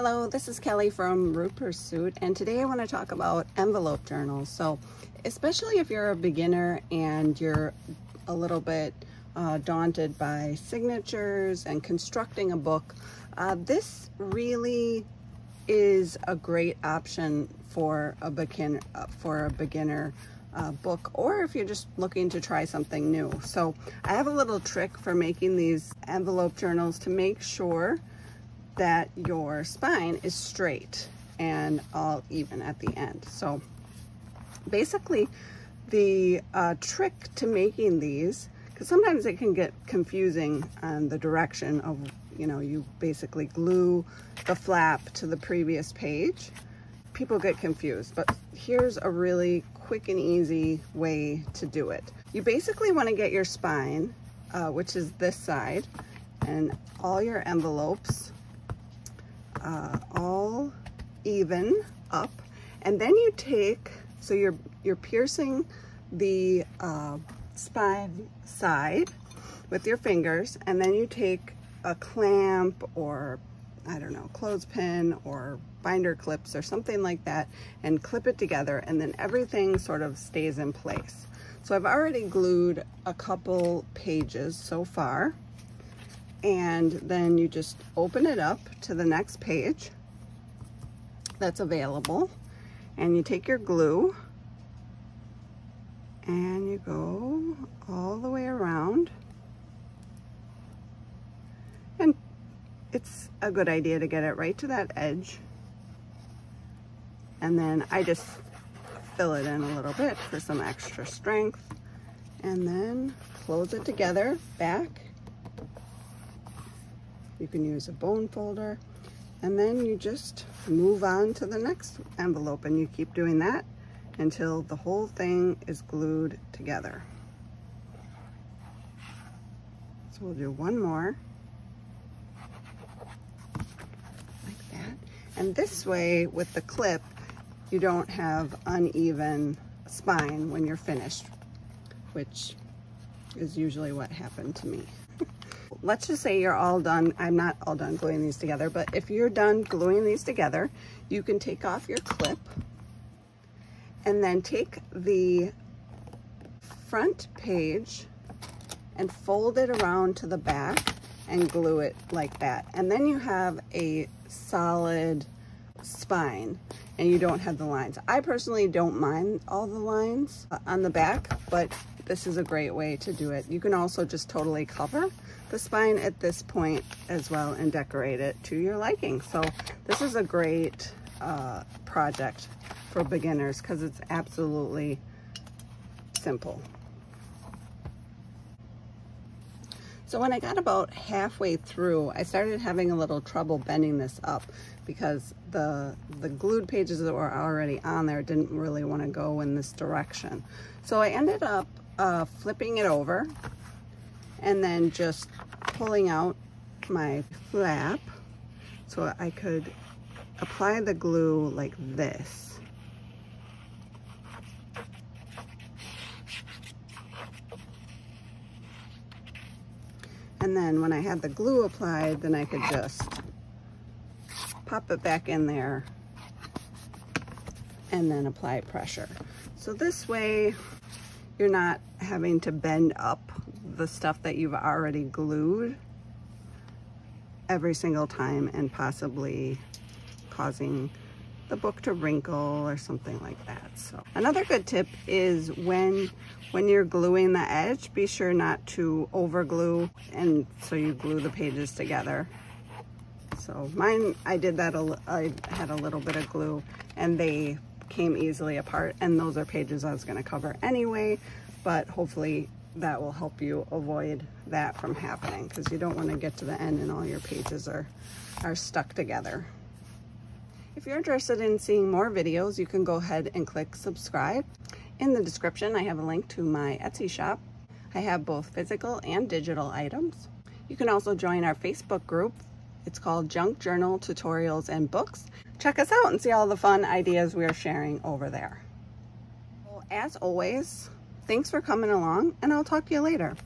Hello, this is Kelly from Root Pursuit and today I want to talk about envelope journals. So especially if you're a beginner and you're a little bit uh, daunted by signatures and constructing a book, uh, this really is a great option for a beginner, uh, for a beginner uh, book or if you're just looking to try something new. So I have a little trick for making these envelope journals to make sure that your spine is straight and all even at the end. So basically the uh, trick to making these, because sometimes it can get confusing on the direction of, you know, you basically glue the flap to the previous page. People get confused, but here's a really quick and easy way to do it. You basically want to get your spine, uh, which is this side, and all your envelopes uh, all even up. And then you take, so you're, you're piercing the uh, spine side with your fingers, and then you take a clamp or I don't know, clothespin or binder clips or something like that and clip it together and then everything sort of stays in place. So I've already glued a couple pages so far and then you just open it up to the next page that's available. And you take your glue and you go all the way around. And it's a good idea to get it right to that edge. And then I just fill it in a little bit for some extra strength. And then close it together back you can use a bone folder and then you just move on to the next envelope and you keep doing that until the whole thing is glued together. So we'll do one more like that. And this way with the clip, you don't have uneven spine when you're finished, which is usually what happened to me let's just say you're all done. I'm not all done gluing these together, but if you're done gluing these together, you can take off your clip and then take the front page and fold it around to the back and glue it like that. And then you have a solid spine and you don't have the lines. I personally don't mind all the lines on the back, but this is a great way to do it. You can also just totally cover the spine at this point as well and decorate it to your liking. So this is a great uh, project for beginners because it's absolutely simple. So when I got about halfway through, I started having a little trouble bending this up because the, the glued pages that were already on there didn't really want to go in this direction. So I ended up uh, flipping it over and then just pulling out my flap so I could apply the glue like this. And then when I had the glue applied, then I could just pop it back in there and then apply pressure. So this way you're not having to bend up the stuff that you've already glued every single time and possibly causing the book to wrinkle or something like that. So another good tip is when when you're gluing the edge, be sure not to over glue and so you glue the pages together. So mine, I did that, I had a little bit of glue and they came easily apart and those are pages I was gonna cover anyway, but hopefully that will help you avoid that from happening because you don't want to get to the end and all your pages are, are stuck together. If you're interested in seeing more videos, you can go ahead and click subscribe. In the description, I have a link to my Etsy shop. I have both physical and digital items. You can also join our Facebook group. It's called Junk Journal Tutorials and Books. Check us out and see all the fun ideas we are sharing over there. Well, as always, Thanks for coming along, and I'll talk to you later.